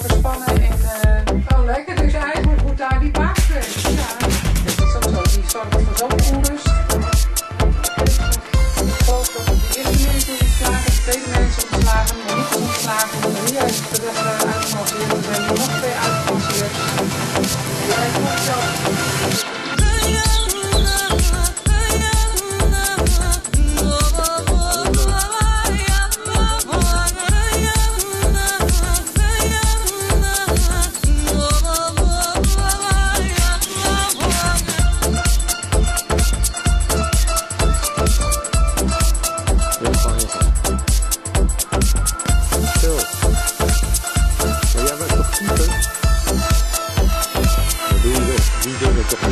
En, uh, eh, oh, lekker dus eigenlijk.